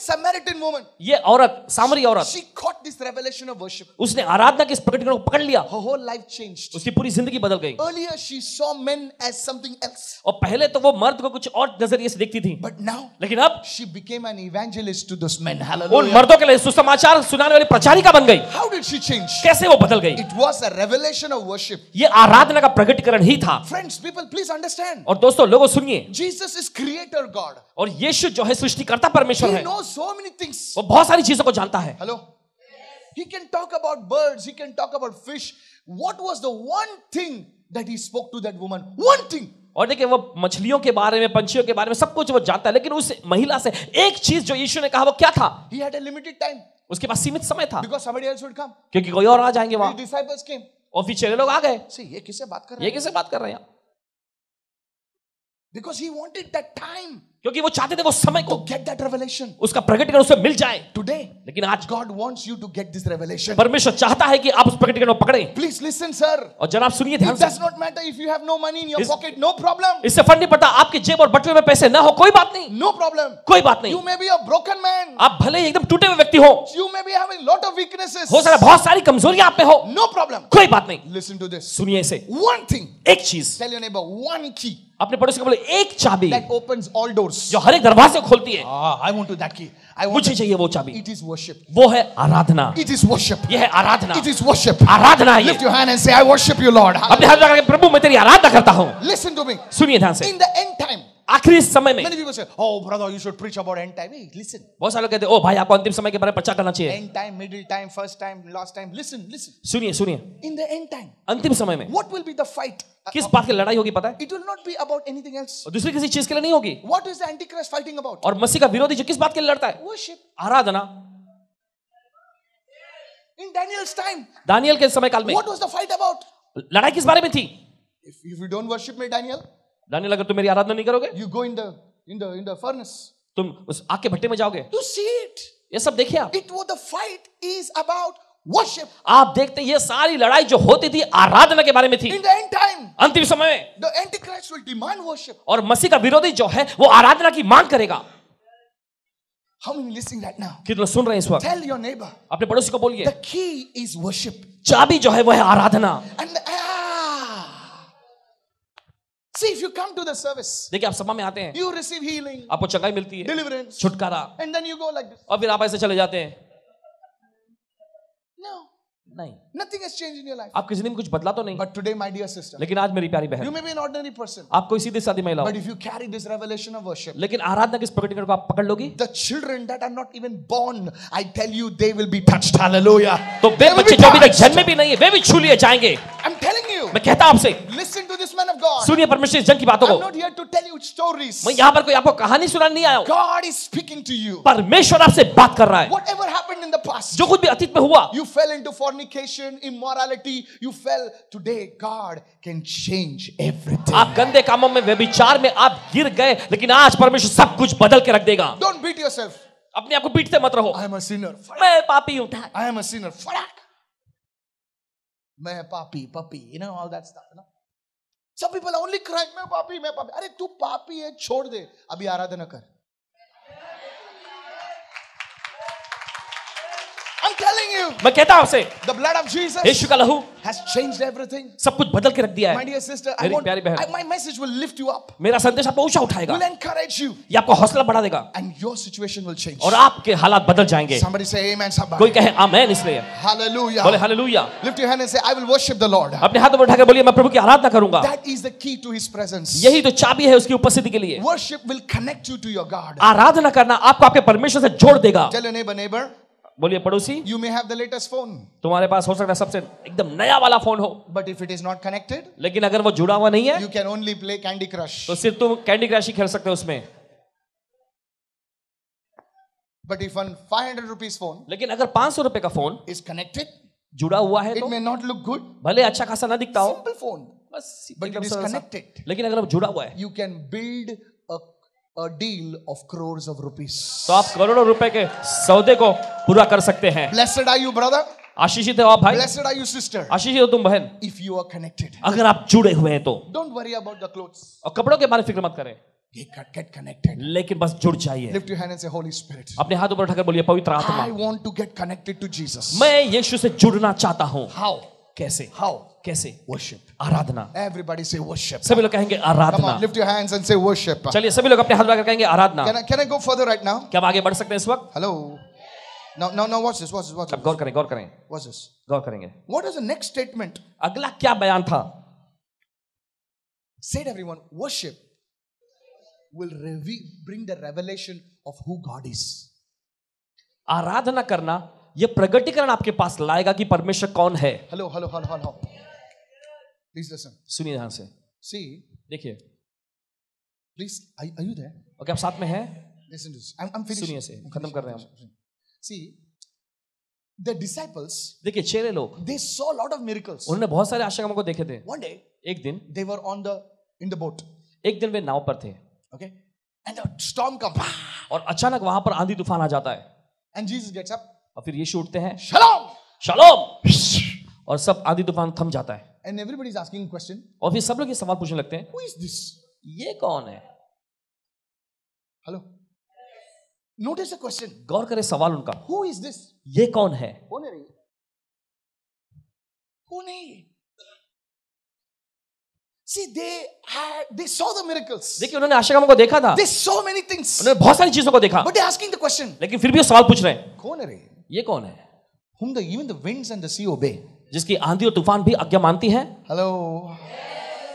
Samaritan woman, ये औरत सामरी औरत she caught this revelation of worship. उसने आराधना के इस प्रकटीकरण को पकड़ लिया Her whole life changed. उसकी पूरी ज़िंदगी बदल गई Earlier, she saw men as something else. और पहले तो वो मर्द को कुछ और नज़रिए से देखती थी But now, लेकिन अब she became an evangelist to those men. Hallelujah. उन मर्दों के लिए सुसमाचार सुनाने वाली प्रचारिका बन गई How did she change? कैसे वो बदल गई It was a revelation of worship. ये आराधना का प्रकटीकरण ही था Friends, people, please understand. और दोस्तों लोगों सुनिए Jesus is creator God. और यीशु जो है सृष्टिकर्ता परमेश्वर है. He knows so many things वो बहुत सारी चीज़ों को जानता है। Hello he can talk about birds he can talk about fish what was the one thing that he spoke to that woman one thing और देखिए वो मछलियों के बारे में पंछियों के बारे में सब कुछ वो जानता है लेकिन उस महिला से एक चीज़ जो यीशु ने कहा वो क्या था? He had a limited time उसके पास सीमित समय था। Because somebody else would come क्योंकि कोई और आ जाएँगे वहाँ। डिसाइपल्स केम और फिर चले लोग आ गए। सी ये किससे बात कर रहे हैं? ये किससे बात कर रहे हैं? Because he wanted that time क्योंकि वो चाहते थे वो समय को गेट दैट रेवलेशन उसका प्रकटीकरण उसे मिल जाए। टुडे लेकिन आज God wants you to get this revelation परमेश्वर चाहता है कि आप उस प्रकटीकरण को पकड़े। प्लीज़ लिसन सर और जनाब सुनिए ध्यान से। Not matter if you have no money in your pocket no problem इससे फंड नहीं पड़ता आपके जेब और बटुए में पैसे ना हो कोई बात नहीं। नो no प्रॉब्लम कोई बात नहीं। You may be a broken man आप भले ही एकदम टूटे हुए व्यक्ति हो। You may be having lot of weaknesses हो सकता है बहुत सारी कमजोरियाँ आप में हो। नो प्रॉब्लम कोई बात नहीं। लिसन टू दिस सुनिए इसे। वन थिंग एक चीज़। टेल योर नेबर वन की अपने पड़ोसी को बोले एक चाबी। Doors. जो हर एक दरवाजे खोलती है Ah, I want to that key. I want मुझे चाहिए वो चाबी It is worship. वो है आराधना It is worship. ये है आराधना It is worship. आराधना है Lift your hand and say, I worship you, Lord. अपने हाथ लगाकर प्रभु मैं तेरी आराधना करता हूँ Listen to me. सुनिए ध्यान से In the end time, आखिरी समय में। बहुत सारे लोग कहते हैं आपको अंतिम समय के बारे में प्रचार करना चाहिए। अंतिम समय में। What will be the fight किस बात की लड़ाई होगी पता है? It will not be about anything else दूसरी किसी चीज़ के लिए नहीं होगी। What is Antichrist fighting about और मसीह का विरोधी जो किस बात के लिए लड़ता है? आराधना। इन डैनियल्स टाइम डैनियल के समय काल में। What was the fight about लड़ाई किस बारे में थी? If you don't worship me Daniel Daniel अगर तुम मेरी आराधना नहीं करोगे? You go in the in the in the furnace तुम उस आग के भट्टे में जाओगे। यू सी इट ये सब देखिए आप। It was the fight is about worship आप देखते हैं ये सारी लड़ाई जो होती थी आराधना के बारे में थी। इन द एंड टाइम अंतिम समय। The Antichrist will demand worship और मसीह का विरोधी जो है वो आराधना की मांग करेगा। हम many listening right कितने सुन रहे हैं इस वक्त? Tell your neighbor. अपने पड़ोसी को बोलिए. The key is worship. चाबी जो है वो है आराधना. And see if you come to the service, देखिए आप सभा में आते हैं you receive healing, आपको चंगाई मिलती है deliverance, छुटकारा and then you go like this. और फिर आप ऐसे चले जाते हैं No, नहीं nothing has changed in your life. आपकी ज़िंदगी में कुछ बदला तो नहीं But today, my dear sister, लेकिन आज मेरी प्यारी बहन. you may be an ordinary person, आप कोई सीधी सादी महिला हो but if you carry this revelation of worship, लेकिन आराधना के इस प्रकटीकरण को आप पकड़ लोगी the children that are not even born, I tell you, they will be touched. Hallelujah. तो वे बच्चे जो अभी तक जन्मे भी नहीं है वे भी छू लिए जाएँगे I'm telling मैं कहता आपसे listen to this man of God सुनिए परमेश्वर जन की बातों को। Not here to tell you stories मैं यहाँ पर कोई आपको कहानी सुनाने नहीं आया हूँ। God is speaking to you परमेश्वर आपसे बात कर रहा है। Whatever happened in the past जो कुछ भी अतीत में हुआ। You fell into fornication immorality you fell today God can change everything आप गंदे कामों में व्यभिचार में आप गिर गए लेकिन आज परमेश्वर सब कुछ बदल के रख देगा। डोंट बीट योरसेल्फ अपने आप को पीटते मत रहो। आई एम अ सिनर मैं पापी हूँ। आई एम अ सिनर फड़क। मैं पापी, puppy you know all that stuff ना सब पीपल ओनली क्राइम मैं पापी मैं पापी. अरे, तू पापी है, छोड़ दे। अभी आराधना कर। Telling you मैं कहता हूँ आपसे the blood of Jesus यीशु का लहू has changed everything सब कुछ बदल के रख दिया है. my dear sister I want प्यारी बहन। My message will lift you up मेरा संदेश आपको ऊँचा उठाएगा will encourage you ये आपको हौसला बढ़ा देगा and your situation will change और आपके हालात बदल जाएँगे somebody say amen somebody. कोई कहे आमेन इसलिए hallelujah बोले hallelujah lift your hand and say I will worship the Lord अपने हाथों उठा के बोलिए मैं प्रभु की आराधना करूँगा that is the key to his presence यही तो चाबी है उसकी उपस्थिति के लिए Worship will connect you to your God. आराधना करना आपको आपके परमेश्वर से जोड़ देगा Tell your neighbor, neighbor, बोलिए पड़ोसी you may have the latest phone तुम्हारे पास हो सकता है सबसे एकदम नया वाला फ़ोन हो। But if it is not connected लेकिन अगर वो जुड़ा हुआ नहीं है you can only play Candy Crush तो सिर्फ़ तुम कैंडी क्रश ही खेल सकते हो उसमें। But if one five hundred rupees phone लेकिन अगर पाँच सौ रुपए का फ़ोन इज़ कनेक्टेड जुड़ा हुआ है it may not look good भले अच्छा खासा ना दिखता हो। सिंपल फ़ोन बस बट इट इज़ कनेक्टेड लेकिन अगर जुड़ा हुआ है। You can build a deal of crore of rupees तो आप करोड़ों रुपए के सौदे को पूरा कर सकते हैं। ब्लेसड आई यू ब्रदर आशीषित हो आप भाई। ब्लेसड आर यू सिस्टर आशीषित हो तुम बहन। इफ़ यू आर कनेक्टेड अगर आप जुड़े हुए हैं तो। Don't worry about the clothes और कपड़ों के बारे में फ़िक्र मत करें। गेट कनेक्टेड लेकिन बस जुड़ जाइए। लिफ्ट योर हैंड एंड से होली स्पिरिट अपने हाथ ऊपर उठाकर बोलिए पवित्र आत्मा। I want to get connected to Jesus मैं यीशु से जुड़ना चाहता हूँ। हाउ कैसे? हाउ कैसे? वर्शिप आराधना। एवरीबॉडी से वर्शिप सभी लोग कहेंगे आराधना। Lift your hands and say worship चलिए सभी लोग अपने हाथ लगाकर कहेंगे आराधना। Can I go further right now क्या आगे बढ़ सकते हैं इस वक्त? Hello no no no what's what's this what's अब गौर करें गौर करें। व्हाट्स दिस गौर करेंगे। What is the next statement अगला क्या बयान था? Said everyone worship will reveal bring the revelation of who God is आराधना करना यह प्रगटीकरण आपके पास लाएगा कि परमेश्वर कौन है। Hello hello hello hello Please listen. सुनिए ध्यान से See, देखिए please, are, are you there? Okay आप साथ में हैं Listen to this. I'm, I'm finishing. सुनिए से, खत्म कर रहे हैं finishing. See, the disciples, देखिए चेहरे लोग they saw a lot of miracles. उन्होंने बहुत सारे आश्रमों को देखे थे One day, एक दिन they were on the in the boat. एक दिन वे नाव पर थे Okay, and the storm comes, और अचानक वहाँ पर आंधी तूफ़ान आ जाता है and Jesus gets up. और फिर यीशु उठते हैं Shalom. शलोम और सब आंधी तूफ़ान थम जाता है। And everybody is asking question और फिर सब लोग ये सवाल पूछने लगते हैं हु इज़ दिस ये कौन है? हेलो नोटिस अ क्वेश्चन गौर करें सवाल उनका। हु इज़ दिस ये कौन है? कौन है हु नहीं See, they had, they saw the miracles. देखिए उन्होंने आशा को देखा था। They saw many things. उन्होंने बहुत सारी चीज़ों को देखा। But they're asking the question. लेकिन फिर भी वो सवाल पूछ रहे हैं। कौन है रे? ये कौन है? Whom the, even the winds and the sea obey. जिसकी आंधी और तूफ़ान भी आज्ञा मानती है। Hello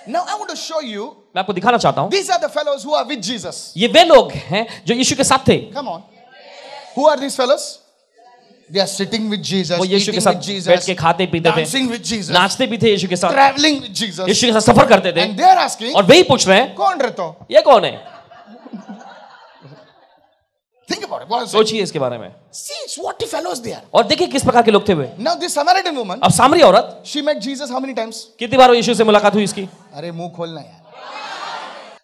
now I want to show you मैं आपको दिखाना चाहता हूँ। दीस आर द फेलोज ये वे लोग हैं जो यीशु के साथ थे। Come on who are these fellows they are sitting with Jesus वो यीशु के साथ बैठ के खाते पीते थे नाचते भी थे यीशु के साथ ट्रैवलिंग विद जीसस यीशु के साथ सफ़र करते थे। एंड दे आर आस्किंग और वही पूछ रहे हैं कौन रहता ये कौन है? About it. What सोचिए इसके बारे में See, what the fellows they और देखिए किस प्रकार के लोग थे वे Now this Samaritan woman, अब सामरी औरत she met Jesus how many times? कितनी बार यीशु से मुलाकात हुई इसकी अरे मुँह खोलना यार.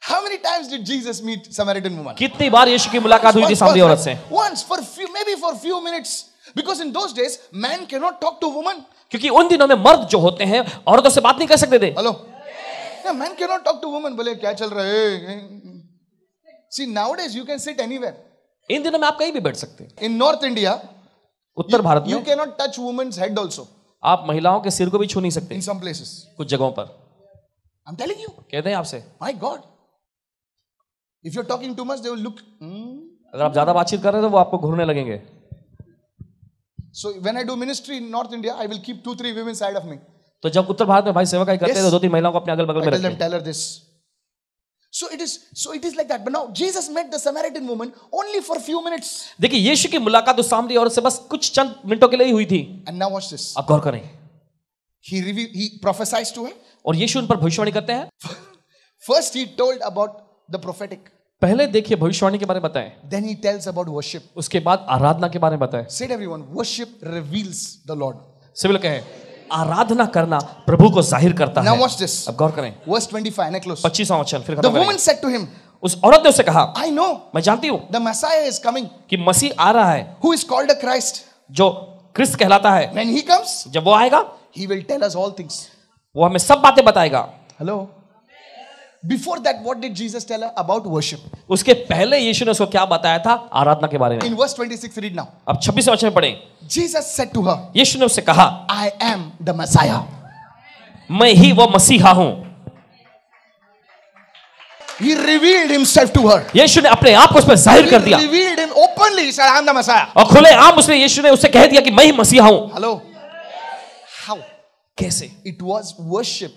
How many times did Jesus meet Samaritan woman? कितनी बार यीशु की मुलाकात हुई थी सामरी औरत से once for few, maybe for few minutes. Because in those days, man cannot talk to woman. क्योंकि उन दिनों में मर्द जो होते हैं औरतों से बात नहीं कर सकते थे Hello. Yeah, man cannot talk to woman. बोले क्या चल रहा है? See, nowadays you can sit anywhere. इन दिनों में आप कहीं भी बैठ सकते हैं। इन नॉर्थ इंडिया उत्तर Bharat you can not touch women's head also आप महिलाओं के सिर को भी छू नहीं सकते। कुछ जगहों पर। आपसे। My God if you talking too much they अगर आप ज़्यादा बातचीत कर रहे हो तो वो आपको घूरने लगेंगे। So when I do ministry in North India I will keep two three women side of me तो जब उत्तर भारत में भाई सेवा का करते हैं तो दो तीन महिलाओं को अपने अगल बगल में रखते हैं। This So it is, so it is like that. But now Jesus met the Samaritan woman only for a few minutes. देखिए यीशु की मुलाकात उस सामरी औरत से बस कुछ चंद मिनटों के लिए ही हुई थी And now watch this. आप गौर करें He revealed, he prophesies to her. और यीशु उन पर भविष्यवाणी करते हैं First, he told about the prophetic. पहले देखिए भविष्यवाणी के बारे में बताएँ Then he tells about worship. उसके बाद आराधना के बारे में बताएँ Said everyone, worship reveals the Lord. सभी लोग कहें आराधना करना प्रभु को ज़ाहिर करता Now है। अब गौर करें। वर्स 25 ना क्लोज 25वां फिर the woman said to him उस औरत ने उसे कहा आई नो मैं जानती हूँ द मसीहा इज़ कमिंग कि मसीह आ रहा है। Who is called a Christ जो क्रिस्ट कहलाता है व्हेन ही कम्स जब वो आएगा he will tell us all things वो हमें सब बातें बताएगा। Hello before that what did Jesus tell about worship उसके पहले यीशु ने उसको क्या बताया था आराधना के बारे में इन वर्स 26 रीड नाउ अब 26वें वचन पढ़ें जीसस सेड टू हर यीशु ने उससे कहा आई एम द मसीहा मैं ही वो मसीहा हूँ He revealed himself to her. यीशु ने अपने आप को उस पर ज़ाहिर कर दिया. Revealed him openly. He said, "I am the Messiah." और खुले आम उसने यीशु ने उससे कह दिया कि मैं ही मसीहा हूँ. Hello. How? कैसे? It was worship.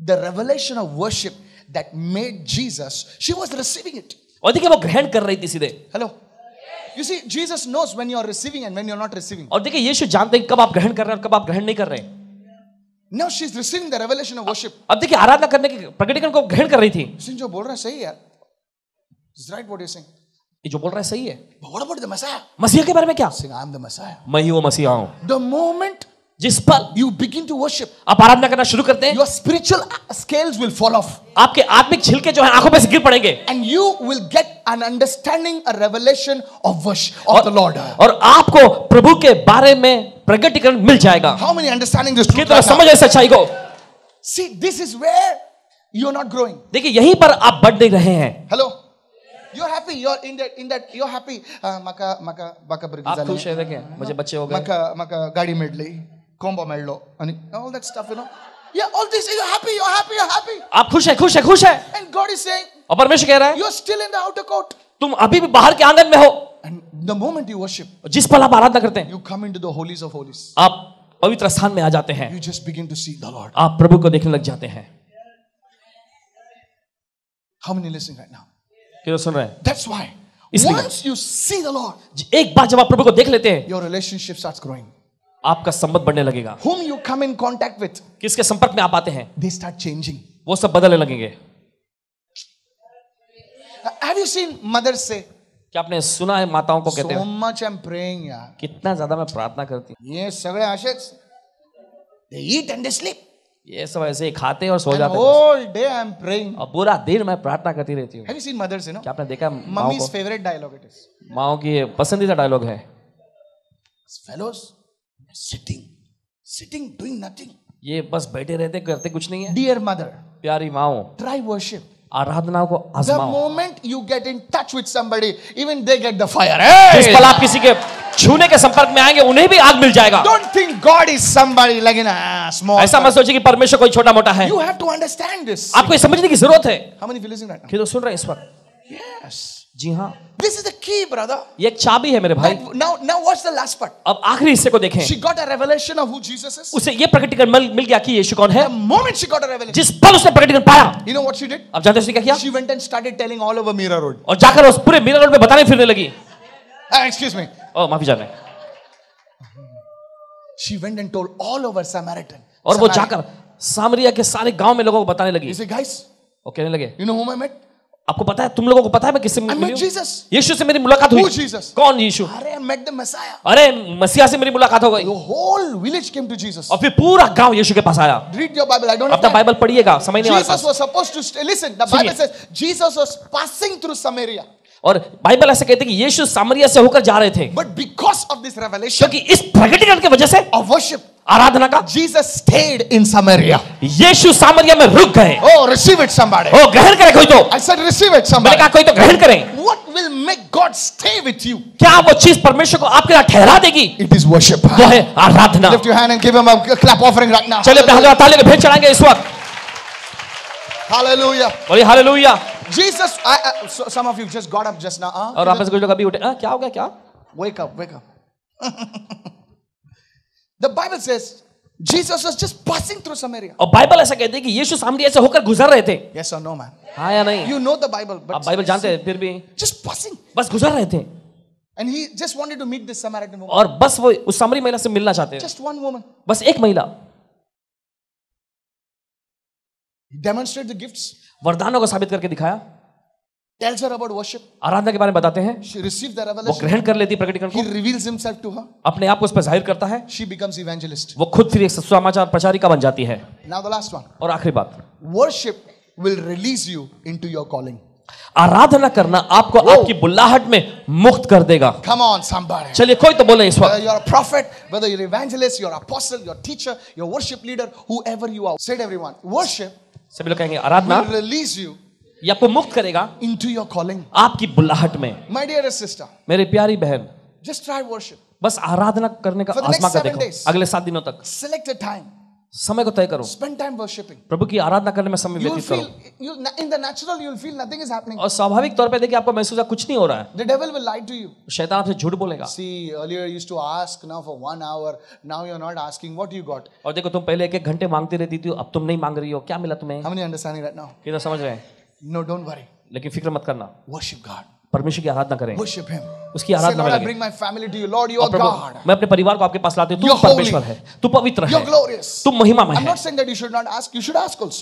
The revelation of worship that made Jesus. She was receiving it. और देखिए वो ग्रहण कर रही थी सीधे Hello? You see, Jesus knows when you are receiving and when you are not receiving. और देखिए यीशु जानते हैं कब आप ग्रहण कर रहे हैं और कब आप ग्रहण नहीं कर रहे हैं Now she's receiving the revelation of worship. अब देखिए आराधना करने के प्रकटीकरण को ग्रहण कर रही थी Since जो बोल रहा है सही है Is right what you're saying. ये जो बोल रहा है सही है what about the Messiah? मसीहा के बारे में क्या Saying, I am the Messiah. मैं ही वो मसीहा हूँ The moment जिस पल यू बिगिन टू वर्शिप आप आराधना करना शुरू करते हैं your spiritual scales will fall off आपके आत्मिक छिलके जो है आँखों में से गिर पड़ेंगे and you will get an understanding a revelation of worship of the Lord और आपको प्रभु के बारे में प्रगटीकरण मिल जाएगा हाउ मेनी अंडरस्टैंडिंग दिस कितना समझ ऐसा चाहिए see this is where you are not growing देखिए यहीं पर आप बढ़ नहीं रहे हैं hello You're happy. You're in that. In that. You're happy. Maka, maka, baka, brigadier. आप खुश हैं देखें. मुझे बच्चे हो गए. Maka, maka, गाड़ी मिल गई. Medlo, and all that stuff. You know. Yeah, all this. You're happy. You're happy. You're happy. आप खुश है खुश है खुश है And God is saying, और परमेश्वर कह रहा है you're still in the outer court. तुम अभी भी बाहर के आँगन में हो And the moment you worship, जिस पल आप आराधना करते हैं you come into the holies of holies. आप पवित्र स्थान में आ जाते हैं You just begin to see the Lord. आप प्रभु को देखने लग जाते हैं How many listening right now? क्यों सुन रहे हैं That's why. इसलिए- Once you see the Lord, एक बार जब आप प्रभु को देख लेते हैं your relationship starts growing. आपका संबंध बढ़ने लगेगा। Whom you come in contact with किसके संपर्क में आप आते हैं? दे स्टार्ट चेंजिंग वो सब बदलने लगेंगे। Have you क्या आपने सुना है माताओं को so कहते हैं? कितना ज़्यादा मैं प्रार्थना करती हूँ। ये सगे आशेष they eat and ये सब ऐसे ही खाते और सो जाते all और पूरा दिन मैं प्रार्थना करती रहती हूँ। You know? क्या आपने देखा mummy's की? पसंदीदा डायलॉग है। Fellows sitting, sitting, doing nothing. ये बस बैठे रहते करते कुछ नहीं है। डियर मदर प्यारी माओ ट्राई वर्शिप आराधना को moment you get in touch with somebody even they get the fire आप किसी के छूने के संपर्क में आएँगे उन्हें भी आग मिल जाएगा। Don't think God is somebody like in a ऐसा मत सोचिए कि परमेश्वर कोई छोटा मोटा है। You have to understand this आपको समझने की ज़रूरत है। हाउ मेनी फीलिंग राइट तो सुन रहे हैं इस वक्त। Yes. जी हाँ This is the key, brother. ये एक चाबी है मेरे भाई Now, now watch the last part. अब आखिरी हिस्से को देखें She got a revelation of who Jesus is. उसे ये प्रकटीकरण मिल, मिल गया कि यीशु कौन है The moment she got a revelation, जिस पल उसने प्रकटीकरण पाया you know what she did? अब जानते हैं उसने क्या किया She went and started telling all over Mira Road. और जाकर उस पूरे मीरा रोड में बताने फिरने लगी Ah, excuse me. ओ माफ़ी चाह She went and told all over Samaritan. और वो जाकर सामरिया के सारे गाँव में लोगों को बताने लगी You say, guys, वो कहने लगे you know whom I met? आपको पता है तुम लोगों को पता है मैं किससे यीशु से मेरी मुलाकात हुई। Jesus? कौन यीशु? अरे मेट द मसीहा अरे मसीहा से मेरी मुलाकात हो गई। Whole village came to Jesus और फिर पूरा गाँव यीशु के पास आया। Read your Bible I don't अपना बाइबल पढ़िएगा समझ नहीं आ रहा Jesus was supposed to listen the Bible says Jesus was passing through Samaria और बाइबल ऐसे कहते कि यीशु सामरिया से होकर जा रहे थे। But because of this revelation क्योंकि इस प्रगटीकरण के वजह से ऑफ़ वर्शिप आराधना का जीसस स्टेड इन समरिया यीशु समरिया में रुक गए। ओ रिसीव इट समबडी ओ ग्रहण करे कोई तो। I said receive it somebody मैंने कोई तो ग्रहण करे। What will make God stay with you क्या वो चीज़ परमेश्वर को आपके साथ ठहरा देगी? इट इज़ वर्शिप वो है आराधना। Lift your hand and give him a clap offering right now चलिए हम ताली के भेंट चढ़ाएँगे इस वक्त। हालेलुया बोलिए hallelujah. Jesus I some of you just got up just now और आपस कुछ लोग अभी उठे क्या हो गया क्या? Wake up wake up the Bible says Jesus was just passing through Samaria. और बाइबल ऐसा कहते हैं कि यीशु सामरिया से होकर गुजर रहे थे Yes or no, man? हाँ या नहीं You know the Bible, but आप बाइबल जानते हैं फिर भी just passing. बस गुजर रहे थे And he just wanted to meet this Samaritan woman. और बस वो उस सामरी महिला से मिलना चाहते थे Just one woman. बस एक महिला He demonstrated the gifts, वरदानों को साबित करके दिखाया tells her about worship. आराधना के बारे में बताते हैं She received the revelation वो. ग्रहण कर लेती प्रकटीकरण He reveals himself to her. अपने आप को उस पर ज़ाहिर करता है She becomes evangelist. वो खुद फिर एक सुसमाचार प्रचारिका बन जाती है Now the last one. और आखिरी बात Worship will release you into your calling. आराधना करना आपको आपकी बुल्लाहट में मुक्त कर देगा Come on, somebody. चलिए कोई तो बोले इस वक्त you're a prophet, whether you're evangelist, you're apostle, you're teacher, you're worship leader, whoever you are. Say everyone. Worship सभी लोग कहेंगे आराधना will release you आपको मुक्त करेगा? इन टू योर कॉलिंग आपकी बुलाहट में। माई डियर सिस्टर मेरे प्यारी बहन जस्ट ट्राई वर्शिप बस आराधना करने का आसमा कर देखो। days, अगले सात दिनों तक। सिलेक्ट अ टाइम समय को तय करो। स्पेंड टाइम वर्शिपिंग प्रभु की आराधना करने में समय व्यतीत करो। In the natural you will feel nothing is happening और स्वाभाविक तौर पे देखिए आपको महसूस है कुछ नहीं हो रहा है। The devil will lie to you शैतान आपसे झूठ बोलेगा। See earlier used to ask now for 1 hour now you are not asking what you got और देखो तुम पहले एक एक घंटे मांगती रहती थी अब तुम नहीं मांग रही हो। क्या मिला तुम्हें? How many understanding right now कितना समझ रहे हैं? नो डोंट वरी लेकिन फ़िक्र मत करना। वर्शिप गॉड परमेश्वर की आराधना करें वर्शिप हिम उसकी आराधना करें bring my family to you Lord you are God मैं अपने परिवार को आपके पास लाते हूँ। तू परमेश्वर है। तू पवित्र है। तू महिमामय है।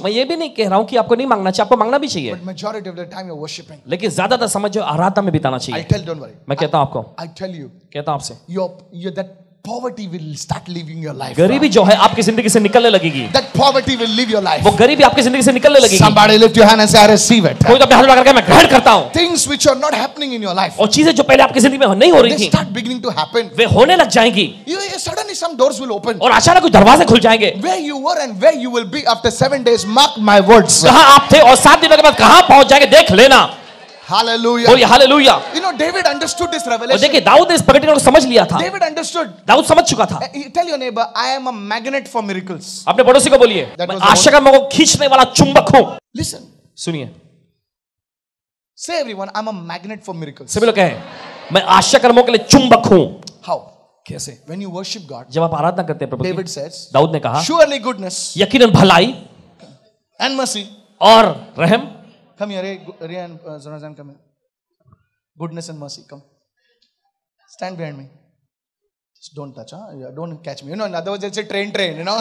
मैं ये भी नहीं कह रहा हूँ कि आपको नहीं मांगना चाहिए आपको मांगना भी चाहिए। Majority of the time you worshipping लेकिन ज़्यादातर समझ जो आराधना में बिताना चाहिए। आई टेल डोंट वरी मैं कहता हूँ आपको। आई टेल यू कहता हूँ आपसे। Your that poverty will start leaving your life. गरीबी जो है आपकी ज़िंदगी से निकलने लगेगी That poverty will leave your life. वो गरीबी आपकी ज़िंदगी से निकलने लगेगी Somebody lift your hand and say, I receive it. कोई तो अपने हाथ लगा करके मैं ग्रहण करता हूँ Things which are not happening in your life, और चीज़ें जो पहले आपकी ज़िंदगी में नहीं हो रही they start beginning to happen. वे होने लग जाएँगी You, suddenly some doors will open. और अचानक कुछ दरवाजे खुल जाएँगे Where you were and where you will be after seven days, mark my words. कहाँ आप थे और सात दिनों के बाद कहाँ पहुँच जाएँगे देख लेना hallelujah you know David understood this revelation और देखिए दाऊद ने इस प्रकटीकरण को समझ लिया था। डेविड अंडरस्टूड दाऊद समझ चुका था। Tell your neighbour I am a magnet for miracles अपने पड़ोसी को बोलिए आशा का मैं को खींचने वाला चुंबक हूँ। लिसन सुनिए। Say everyone I am a magnet for miracles सभी लोग कहें मैं आशा कर्मों के लिए चुंबक हूँ। हाउ कैसे? व्हेन यू वर्शिप गॉड जब आप आराधना करते हैं प्रभु डेविड सेज दाऊद ने कहा श्योरली गुडनेस यकीनन भलाई एंड मसी और रहम Come here, Ray, and uh, Zonazan, come here. Goodness and mercy, come. Stand behind me. Just don't touch, huh? Yeah, Don't catch me. You know, in other words, it's a train, train, you know.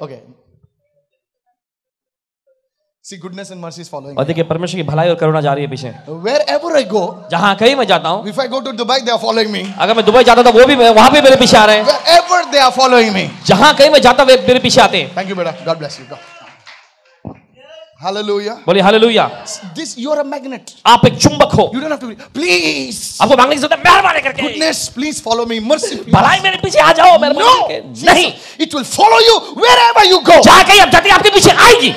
okay. See, goodness and mercy is following. और देखिए परमेश्वर की भलाई और करुणा जा रही है पीछे Wherever I go, जहाँ कहीं मैं जाता हूँ if I go to Dubai, they are following me. अगर मैं दुबई जाता तो वो भी वहाँ भी मेरे पीछे आ रहे हैं Wherever they are following me. जहाँ कहीं मैं जाता वे मेरे पीछे आते हैं Thank you, brother. God bless you. Hallelujah. बोलिए hallelujah This you are a magnet. आप एक चुंबक हो You don't have to be. Please. आपको मांगने की ज़रूरत है मेहरबानी करके Goodness, please follow me. Mercy. भलाई मेरे पीछे आ जाओ मेहरबानी No. करके नहीं It will follow you wherever you go. जहाँ कहीं आप जाते हैं आपके पीछे आएगी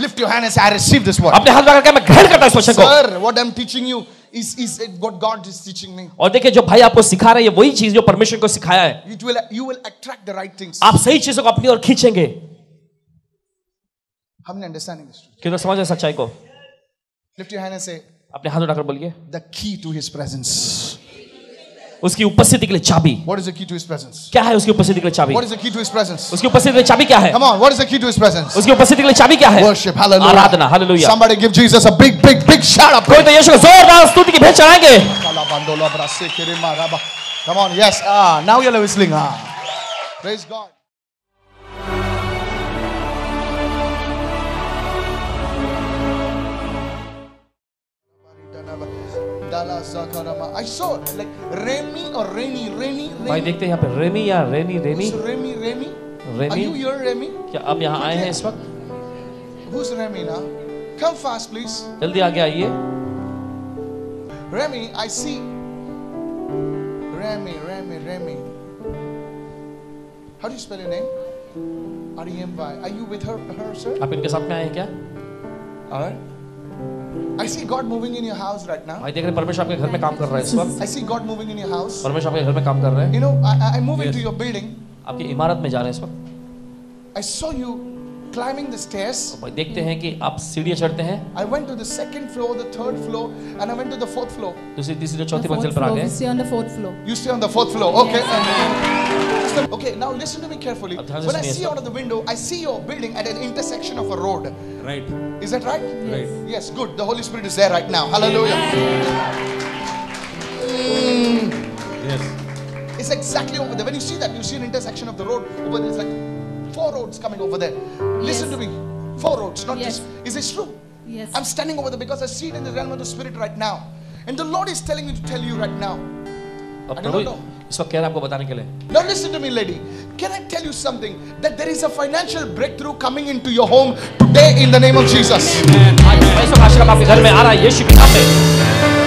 Lift your hand and say, I receive this word. अपने हाथ लगा करके मैं ग्रहण करता हूँ इस वचन को Sir, what I'm teaching you is, is what God is teaching me. और देखिए जो भाई आपको सिखा रहे हैं वही चीज़ जो परमेश्वर को सिखाया है It will, you will attract the right things. आप सही चीज़ों को अपनी ओर खींचेंगे many understanding this? truth? क्यों तो समझ हैं सच्चाई को Lift your hand and say, अपने हाथ उठाकर बोलिए the key to his presence. उसकी उपस्थिति के लिए चाबी। What is the key to his presence क्या है उसकी उपस्थिति के लिए चाबी? What is the key to his presence उसकी उपस्थिति के लिए चाबी क्या है? Come on what is the key to his presence उसकी उपस्थिति के लिए चाबी क्या है? Worship hallelujah Aradhana hallelujah somebody give Jesus a big big big shout up कोई तो यीशु को जोरदार स्तुति की भेंट चढ़ाएँगे। काला बंदोला ब्रासे केरे मारा come on yes now you are listening praise God I saw like Remy or Rainy, Rainy, भाई देखते हैं यहाँ पे रेमी या Renny Remy Who's Remy, Remy? Are Remy you here, Remy? क्या आप यहाँ आए हैं इस वक्त Who's Remy now? Come fast, please. जल्दी आगे आइए Remy, I see. Remy, Remy, Remy. How do you spell your name? R E M Y. Are you with her, her, sir? आप इनके साथ में आए हैं क्या All right. I see God moving in your house right now. भाई देख रहे हैं, परमेश्वर आपके घर में काम कर रहा है इस वक्त I see God moving in your house. परमेश्वर आपके घर में काम कर रहे हैं You know, I, I- I move Yes. into your building. आपकी इमारत में जा रहे हैं इस वक्त I saw you climbing the stairs. भाई देखते हैं कि आप सीढ़ियाँ चढ़ते हैं I went to the second floor, the third floor, and I went to the fourth floor. दूसरी तीसरी The चौथी fourth मंजिल पर आ floor. We गए stay on the fourth floor. You stay on the fourth floor. Okay. Okay, now listen to me carefully. अब ध्यान से When I सुनिए see इसको। out of the window, I see your building at an intersection of a road. Right. Is that right? Yes. Right. Yes, good. The Holy Spirit is there right now. Hallelujah. Mm. Yes. It's exactly over there. When you see that, you see an intersection of the road over there. It's like four roads coming over there. Yes. Listen to me. Four roads, not yes. just. Is this true? Yes. I'm standing over there because I see it in the realm of the Spirit right now. And the Lord is telling me to tell you right now. I don't know. इस वक्त कह रहे हैं आपको बताने के लिए Now listen to me, lady. Can I tell you something? That there is a financial breakthrough coming into your home today in the name of Jesus. आज इस वक्त आशीर्वाद आपके घर में आ रहा है यीशु के नाम में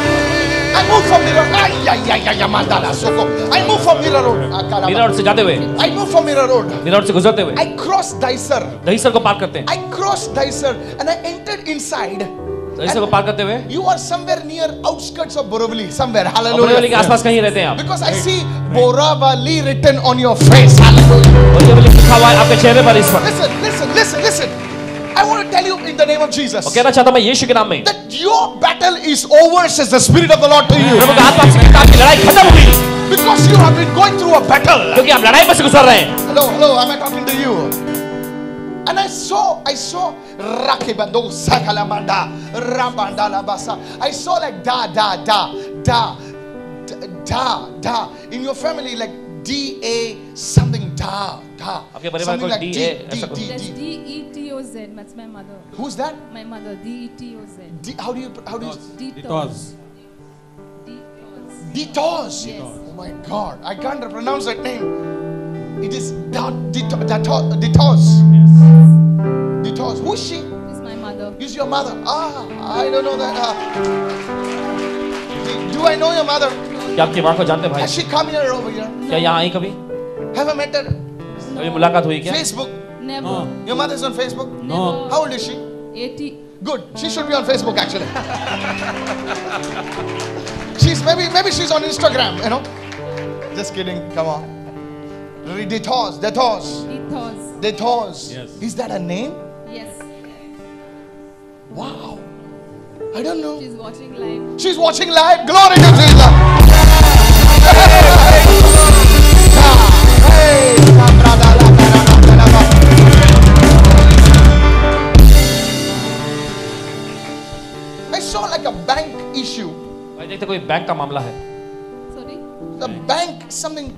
I move from Mira. Ay, ay, ay, ay, mandala, soko. I move from Mira Road. Ah. Road से जाते हुए I move from Mira Road. रोड से गुजरते हुए I crossed Dicer. दहीसर को पार करते हैं I crossed Dicer and I entered inside. Dahisar को पार करते हुए You are somewhere near outskirts of Borivali, somewhere. और बोरीवली के आसपास कहीं रहते हैं आप Because I see Boravali written on your face. Hallelujah. और ये मुझे लिखा हुआ है आपके चेहरे पर इस वक्त Listen, listen, listen, listen. I want to tell you in the name of Jesus कहना चाहता हूँ मैं यीशु के नाम में that your battle is over, says the Spirit of the Lord to you. प्रभु का आत्मा से है, आपकी लड़ाई खत्म हुई Because you have been going through a battle. क्योंकि आप लड़ाई में से गुजर रहे हैं Hello, hello, am I talking to you? And I saw, I saw Rakibando Sakalamanda Rabanda Labasa. I saw like da da da da da da in your family like D A something da da. आपके परिवार Something को like D D A D ऐसा D That's D. D E T O Z. That's my mother. Who's that? My mother. D E T O Z. D, how do you how do you Detoz. It was. Detoz. Detoz. Yes. Oh my God, I can't pronounce that name. It is da Detoz. Detoz. Detoz. Who is she? Is my mother. Is your mother? Ah, I don't know that. Ah. Do- Do I know your mother? क्या आपकी माँ को जानते हैं भाई Has she come here over here? क्या यहाँ आई कभी Have I met her? कभी मुलाकात हुई क्या Facebook. Never. No. Your mother's on Facebook. No. How old is she? 80 Good. She should be on Facebook actually. she's maybe maybe she's on Instagram, you know. Just kidding. Come on. Dethos, Dethos, ethos. Dethos. Yes. Is that a name? Yes. Wow. I don't know. She's watching live. She's watching live. Glory to Jesus. I saw like a bank issue. भाई देखते कोई bank का मामला है Sorry. The bank, something.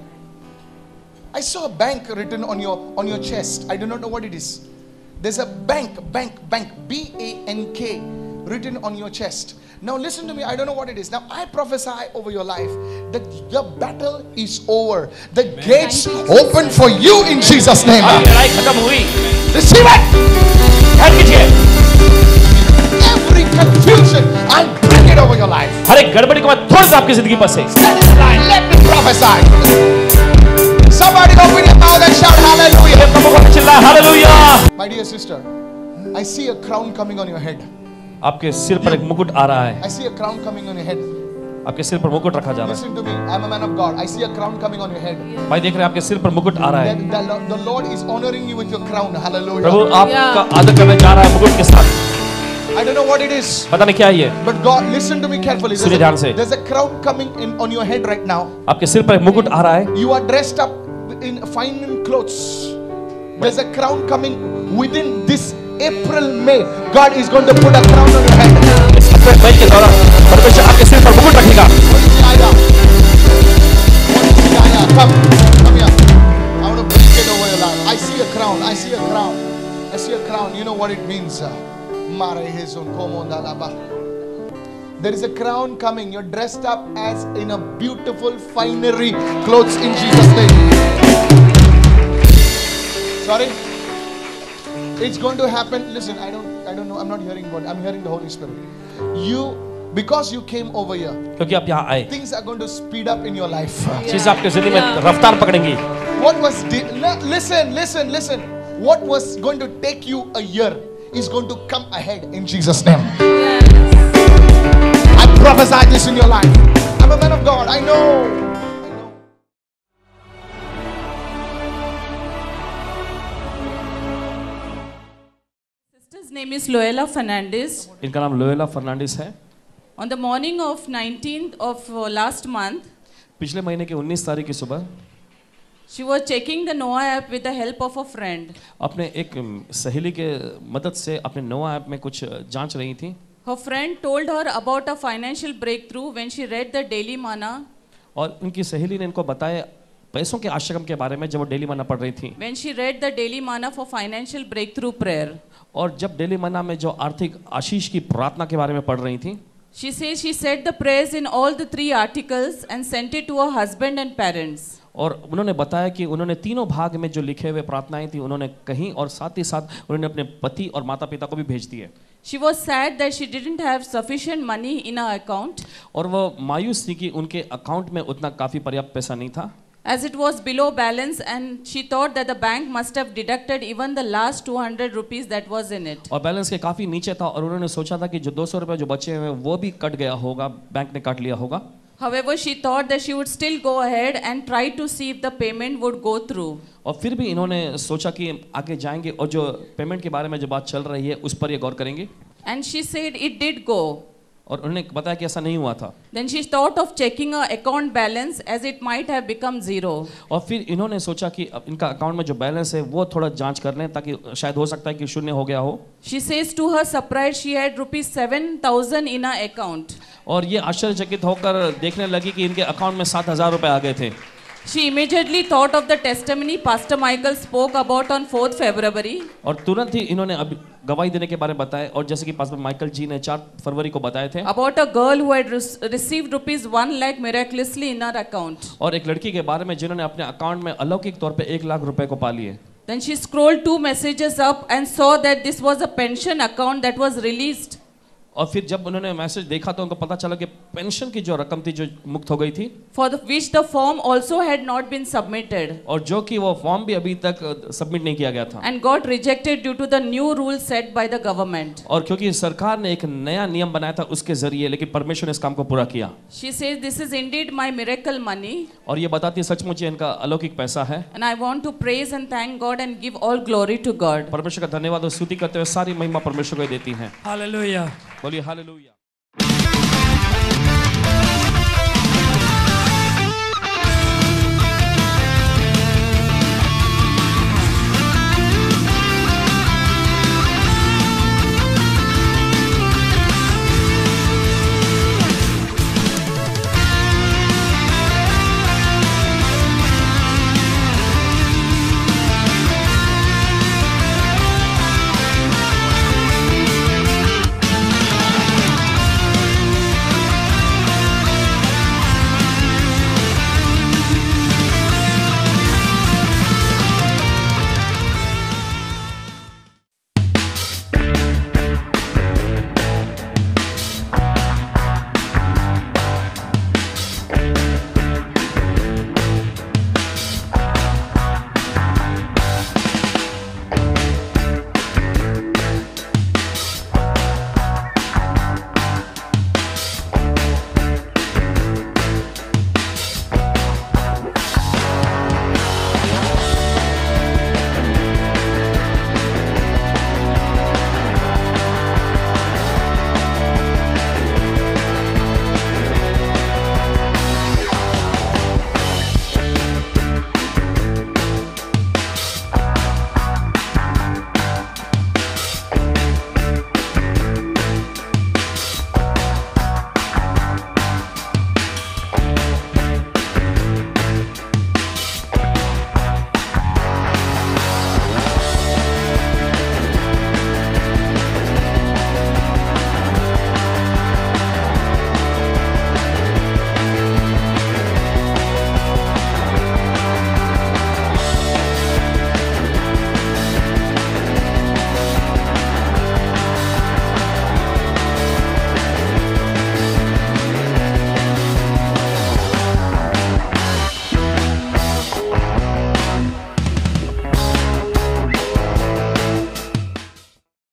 I saw a bank written on your on your chest. I do not know what it is. There's a bank, bank, bank, B A N K, written on your chest. Now listen to me. I don't know what it is. Now I prophesy over your life that your battle is over. The gates open for you in Jesus' name. अब लड़ाई खत्म हुई Receive it. ध्यान कीजिए Every confusion, I bring it over your life. हर एक गड़बड़ी को मैं तुरंत आपकी जिंदगी पर से Stand in line. Let me prophesy. Somebody open your mouth and shout hallelujah. Hallelujah My dear sister, I see a crown coming on your head. आपके सिर पर एक मुकुट आ रहा है I see a crown coming on your head. आपके सिर पर मुकुट रखा जा रहा Listen me. I'm a man of God. I see a crown coming on your head. है भाई देख रहे हैं आपके सिर पर मुकुट आ रहा है the, Lord- the Lord is honoring you with your crown. प्रभु आपका आदर करने जा रहा है मुकुट के साथ I don't know what it is. पता नहीं क्या है ये But God, listen to me carefully. सुनिए ध्यान से। There's a crown coming in on your head right now. आपके सिर पर एक मुकुट आ रहा है You are dressed up in fine clothes. There's a crown coming within this April, May. God is going to put a crown on your head. I. I see a crown. I see a crown. I see a crown. You know what it means. Uh, Mara There is a crown coming. You're dressed up as in a beautiful finery clothes in Jesus' name. Sorry? It's going to happen. Listen, I don't I don't know. I'm not hearing God. I'm hearing the Holy Spirit. You because you came over here, क्योंकि आप यहाँ आए things are going to speed up in your life. चीज आपके जिंदगी में रफ्तार पकड़ेंगी What was di- li- listen, listen, listen. What was going to take you a year is going to come ahead in Jesus' name. Prophesy this in your life. I'm a man of God. I know. Sister's name is Loela Fernandez. इनका नाम लोएला फर्नांडिस है On the morning of 19th of uh, last month, पिछले महीने की 19 तारीख की सुबह she was checking the Noah app with the help of a friend. अपने एक सहेली के मदद से अपने नोवा ऐप में कुछ जाँच रही थी Her friend told her about a financial breakthrough when she read the Daily Mana. और उनकी सहेली ने इनको बताया पैसों के आश्रम के बारे में जब वो डेली मना पढ़ रही थी When she read the Daily Mana for financial breakthrough prayer. और जब डेली मना में जो आर्थिक आशीष की प्रार्थना के बारे में पढ़ रही थी She says she said the prayers in all the three articles and sent it to her husband and parents. और उन्होंने बताया कि उन्होंने तीनों भाग में जो लिखे हुए प्रार्थनाएँ थी उन्होंने कहीं और साथ ही साथ उन्होंने अपने पति और माता पिता को भी भेज दिए She was sad that she didn't have sufficient money in her account और वो मायूस थी कि उनके अकाउंट में उतना काफ़ी पर्याप्त पैसा नहीं था as it was below balance and she thought that the bank must have deducted even the last 200 rupees that was in it. और बैलेंस के काफ़ी नीचे था और उन्होंने सोचा था कि जो 200 रुपए जो बचे हुए हैं वो भी कट गया होगा बैंक ने काट लिया होगा However, she thought that she would still go ahead and try to see if the payment would go through. और फिर भी इन्होंने सोचा कि आगे जाएंगे और जो पेमेंट के बारे में जो बात चल रही है उस पर ये गौर करेंगे And she said it did go. और उन्होंने बताया कि ऐसा नहीं हुआ था Then she thought of checking her account balance as it might have become zero. और फिर इन्होंने सोचा कि अब इनका अकाउंट में जो बैलेंस है वो थोड़ा जाँच कर लें ताकि शायद हो सकता है कि शून्य हो गया हो She says to her surprise she had rupees 7000 in her account. और ये आश्चर्यचकित होकर देखने लगी कि इनके अकाउंट में सात हज़ार रुपये आ गए थे She immediately thought of the testimony Pastor Michael spoke about on 4th February. और तुरंत ही इन्होंने अब गवाही देने के बारे में बताया और जैसे कि पास्टर माइकल जी ने चार फरवरी को बताए थे about a girl who had re- received rupees 1 lakh miraculously in her account. और एक लड़की के बारे में जिन्होंने अपने अकाउंट में अलौकिक तौर पे एक लाख रुपए को पा लिए Then she scrolled two messages up and saw that this was a pension account that was released. और फिर जब उन्होंने मैसेज देखा तो उनको पता चला कि पेंशन की जो रकम थी जो मुक्त हो गई थी for the, which the form also had not been submitted. और जो कि वो फॉर्म भी अभी तक सबमिट नहीं किया गया था। And got rejected due to the new rule set by the government. और क्योंकि सरकार ने एक नया नियम बनाया था उसके ज़रिए लेकिन परमेश्वर ने इस काम को पूरा किया। She says, This is indeed my miracle money, और ये बताती है सचमुच इनका अलौकिक पैसा है। And I want to praise and thank God and give all glory to God. परमेश्वर का धन्यवाद और स्तुति करते हुए सारी महिमा परमेश्वर को देती हैं। Hallelujah. बोलिए हालेलुया